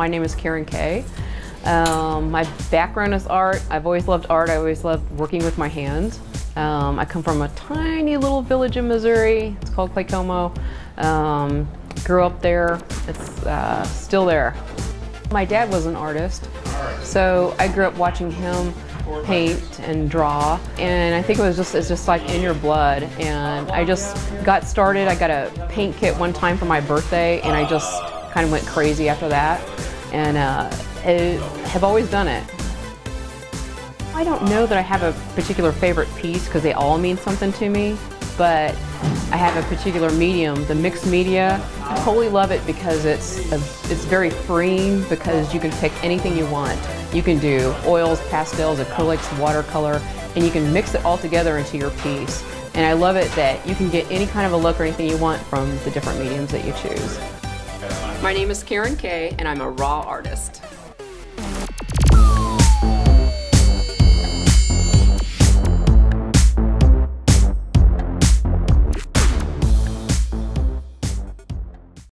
My name is Karen Kay. Um, my background is art. I've always loved art. I always loved working with my hands. Um, I come from a tiny little village in Missouri. It's called Claycomo. Um, grew up there. It's uh, still there. My dad was an artist, so I grew up watching him paint and draw and I think it was just it's just like in your blood and I just got started I got a paint kit one time for my birthday and I just kind of went crazy after that and uh, have always done it. I don't know that I have a particular favorite piece because they all mean something to me but I have a particular medium, the mixed media. I totally love it because it's a, it's very freeing because you can pick anything you want. You can do oils, pastels, acrylics, watercolor, and you can mix it all together into your piece. And I love it that you can get any kind of a look or anything you want from the different mediums that you choose. My name is Karen Kay, and I'm a raw artist.